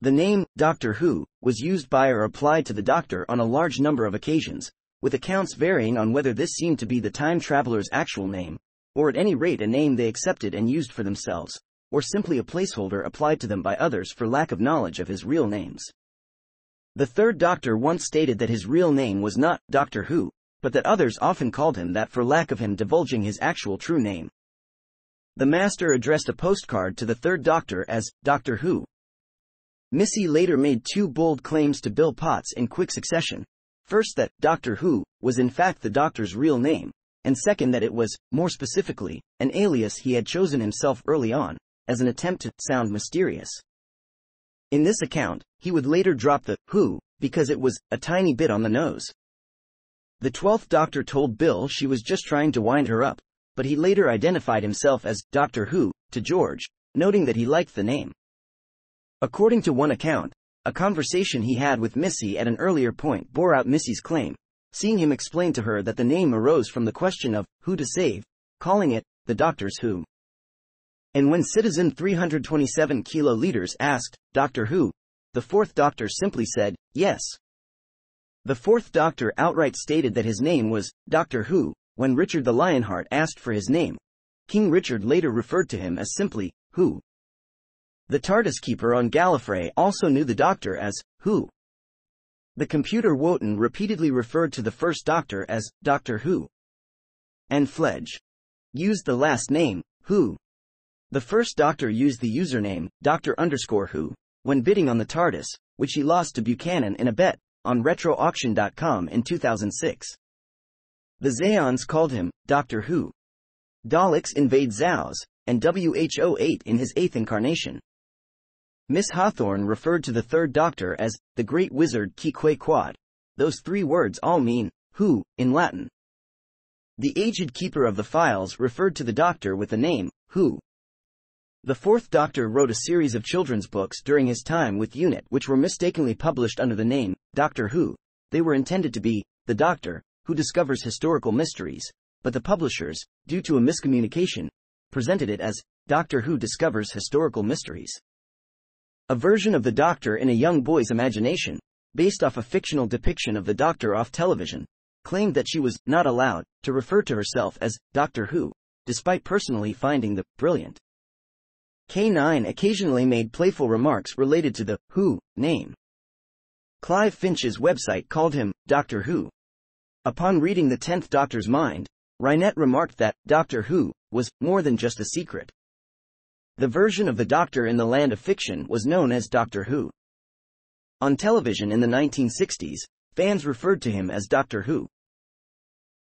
The name, Doctor Who, was used by or applied to the Doctor on a large number of occasions, with accounts varying on whether this seemed to be the time traveler's actual name, or at any rate a name they accepted and used for themselves, or simply a placeholder applied to them by others for lack of knowledge of his real names. The third Doctor once stated that his real name was not Doctor Who, but that others often called him that for lack of him divulging his actual true name. The Master addressed a postcard to the third Doctor as Doctor Who, Missy later made two bold claims to Bill Potts in quick succession. First that Doctor Who was in fact the Doctor's real name, and second that it was, more specifically, an alias he had chosen himself early on, as an attempt to sound mysterious. In this account, he would later drop the Who, because it was a tiny bit on the nose. The twelfth Doctor told Bill she was just trying to wind her up, but he later identified himself as Doctor Who to George, noting that he liked the name. According to one account, a conversation he had with Missy at an earlier point bore out Missy's claim, seeing him explain to her that the name arose from the question of who to save, calling it the Doctor's Who. And when Citizen 327 kiloliters asked, Doctor Who, the fourth Doctor simply said, yes. The fourth Doctor outright stated that his name was Doctor Who, when Richard the Lionheart asked for his name. King Richard later referred to him as simply, Who. The TARDIS keeper on Gallifrey also knew the Doctor as Who. The computer Wotan repeatedly referred to the first Doctor as Doctor Who. And Fledge used the last name, Who. The first Doctor used the username, Doctor underscore Who, when bidding on the TARDIS, which he lost to Buchanan in a bet, on RetroAuction.com in 2006. The Zeons called him, Doctor Who. Daleks invade Zaos, and WHO8 in his eighth incarnation. Miss Hawthorne referred to the third doctor as the great wizard Qui Quod. Those three words all mean who in Latin. The aged keeper of the files referred to the doctor with the name who. The fourth doctor wrote a series of children's books during his time with UNIT which were mistakenly published under the name Doctor Who. They were intended to be the doctor who discovers historical mysteries, but the publishers, due to a miscommunication, presented it as Doctor Who discovers historical mysteries. A version of the Doctor in a young boy's imagination, based off a fictional depiction of the Doctor off television, claimed that she was not allowed to refer to herself as Doctor Who, despite personally finding the brilliant. K9 occasionally made playful remarks related to the Who name. Clive Finch's website called him Doctor Who. Upon reading the 10th Doctor's mind, Reinette remarked that Doctor Who was more than just a secret. The version of the Doctor in the land of fiction was known as Doctor Who. On television in the 1960s, fans referred to him as Doctor Who.